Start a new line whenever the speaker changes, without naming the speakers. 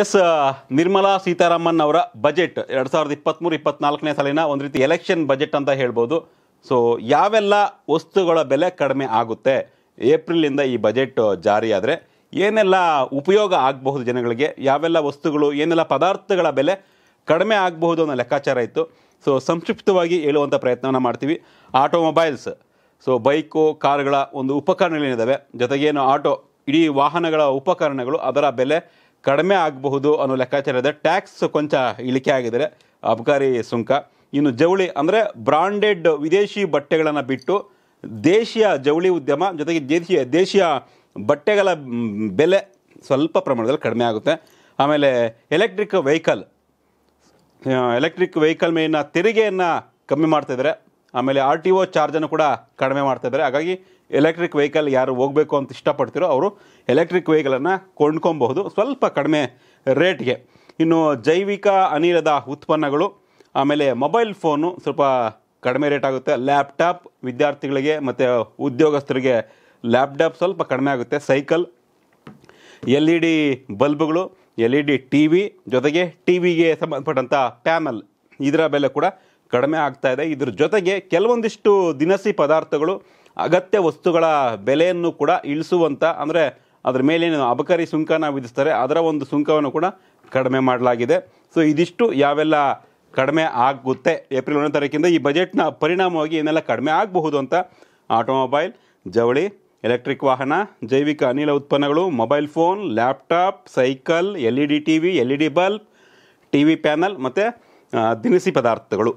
S Nirmala Sitharaman ಅವರ budget ಎರಡು ಸಾವಿರದ ಇಪ್ಪತ್ತ್ಮೂರು ಇಪ್ಪತ್ನಾಲ್ಕನೇ ಸಾಲಿನ ಒಂದು ರೀತಿ ಎಲೆಕ್ಷನ್ ಬಜೆಟ್ ಅಂತ ಹೇಳ್ಬೋದು. ಸೊ, ಯಾವೆಲ್ಲ ವಸ್ತುಗಳ ಬೆಲೆ ಕಡಿಮೆ ಆಗುತ್ತೆ ಏಪ್ರಿಲಿಂದ ಈ ಬಜೆಟ್ ಜಾರಿಯಾದರೆ, ಏನೆಲ್ಲ ಉಪಯೋಗ ಆಗಬಹುದು ಜನಗಳಿಗೆ, ಯಾವೆಲ್ಲ ವಸ್ತುಗಳು, ಏನೆಲ್ಲ ಪದಾರ್ಥಗಳ ಬೆಲೆ ಕಡಿಮೆ ಆಗಬಹುದು ಅನ್ನೋ ಲೆಕ್ಕಾಚಾರ ಇತ್ತು. ಸೊ, ಸಂಕ್ಷಿಪ್ತವಾಗಿ ಹೇಳುವಂಥ ಪ್ರಯತ್ನವನ್ನು ಮಾಡ್ತೀವಿ. ಆಟೋಮೊಬೈಲ್ಸ್. ಸೊ, ಬೈಕು, ಕಾರುಗಳ ಒಂದು ಉಪಕರಣಗಳೇನಿದ್ದಾವೆ ಜೊತೆಗೇನು ಆಟೋ, ಇಡೀ ವಾಹನಗಳ ಉಪಕರಣಗಳು ಅದರ ಬೆಲೆ ಕಡಿಮೆ ಆಗಬಹುದು ಅನ್ನೋ ಲೆಕ್ಕಾಚಾರ ಇದೆ ಟ್ಯಾಕ್ಸ್ ಕೊಂಚ ಇಳಿಕೆ ಆಗಿದೆ ಅಬಕಾರಿ ಸುಂಕ. ಇನ್ನು ಜವಳಿ ಅಂದರೆ ಬ್ರಾಂಡೆಡ್ ವಿದೇಶಿ ಬಟ್ಟೆಗಳನ್ನು ಬಿಟ್ಟು ದೇಶೀಯ ಜವಳಿ ಉದ್ಯಮ, ಜೊತೆಗೆ ದೇಶೀಯ ದೇಶೀಯ ಬಟ್ಟೆಗಳ ಬೆಲೆ ಸ್ವಲ್ಪ ಪ್ರಮಾಣದಲ್ಲಿ ಕಡಿಮೆ ಆಗುತ್ತೆ. ಆಮೇಲೆ ಎಲೆಕ್ಟ್ರಿಕ್ ವೆಹಿಕಲ್ ಎಲೆಕ್ಟ್ರಿಕ್ ವೆಹಿಕಲ್ ಮೇಲಿನ ತೆರಿಗೆಯನ್ನು ಕಮ್ಮಿ ಮಾಡ್ತಾ ಇದ್ದಾರೆ. ಆಮೇಲೆ ಆರ್ ಟಿ ಒ ಚಾರ್ಜನ್ನು ಕೂಡ ಕಡಿಮೆ ಮಾಡ್ತಾ ಇದ್ದಾರೆ. ಹಾಗಾಗಿ ಎಲೆಕ್ಟ್ರಿಕ್ ವೆಹಿಕಲ್ ಯಾರು ಹೋಗಬೇಕು ಅಂತ ಇಷ್ಟಪಡ್ತಿರೋ ಅವರು ಎಲೆಕ್ಟ್ರಿಕ್ ವೆಹಿಕಲನ್ನು ಕೊಂಡ್ಕೊಬಹುದು. ಸ್ವಲ್ಪ ಕಡಿಮೆ ರೇಟ್ಗೆ ಇನ್ನು ಜೈವಿಕ ಅನಿಲದ ಉತ್ಪನ್ನಗಳು, ಆಮೇಲೆ ಮೊಬೈಲ್ ಫೋನು ಸ್ವಲ್ಪ ಕಡಿಮೆ ರೇಟ್ ಆಗುತ್ತೆ. ಲ್ಯಾಪ್ಟಾಪ್ ವಿದ್ಯಾರ್ಥಿಗಳಿಗೆ ಮತ್ತು ಉದ್ಯೋಗಸ್ಥರಿಗೆ ಲ್ಯಾಪ್ಟಾಪ್ ಸ್ವಲ್ಪ ಕಡಿಮೆ ಆಗುತ್ತೆ. Cycle L E D ಬಲ್ಬ್ಗಳು L E D T V ಜೊತೆಗೆ ಟಿ ವಿಗೆ ಸಂಬಂಧಪಟ್ಟಂಥ ಪ್ಯಾನಲ್ ಇದರ ಬೆಲೆ ಕೂಡ ಕಡಿಮೆ ಆಗ್ತಾ ಇದೆ. ಇದ್ರ ಜೊತೆಗೆ ಕೆಲವೊಂದಿಷ್ಟು ದಿನಸಿ ಪದಾರ್ಥಗಳು ಅಗತ್ಯ ವಸ್ತುಗಳ ಬೆಲೆಯನ್ನು ಕೂಡ ಇಳಿಸುವಂಥ ಅಂದರೆ ಅದ್ರ ಮೇಲೇನು ಅಬಕಾರಿ ಸುಂಕನ ವಿಧಿಸ್ತಾರೆ, ಅದರ ಒಂದು ಸುಂಕವನ್ನು ಕೂಡ ಕಡಿಮೆ ಮಾಡಲಾಗಿದೆ. ಸೊ ಇದಿಷ್ಟು ಯಾವೆಲ್ಲ ಕಡಿಮೆ ಆಗುತ್ತೆ ಏಪ್ರಿಲ್ ಒಂದನೇ ತಾರೀಕಿಂದ ಈ ಬಜೆಟ್ನ ಪರಿಣಾಮವಾಗಿ ಏನೆಲ್ಲ ಕಡಿಮೆ ಆಗಬಹುದು ಅಂತ ಆಟೋಮೊಬೈಲ್, ಜವಳಿ, ಎಲೆಕ್ಟ್ರಿಕ್ ವಾಹನ, ಜೈವಿಕ ಅನಿಲ ಉತ್ಪನ್ನಗಳು, mobile phone, laptop, cycle L E D T V L E D bulb T V panel ಮತ್ತು ದಿನಸಿ ಪದಾರ್ಥಗಳು.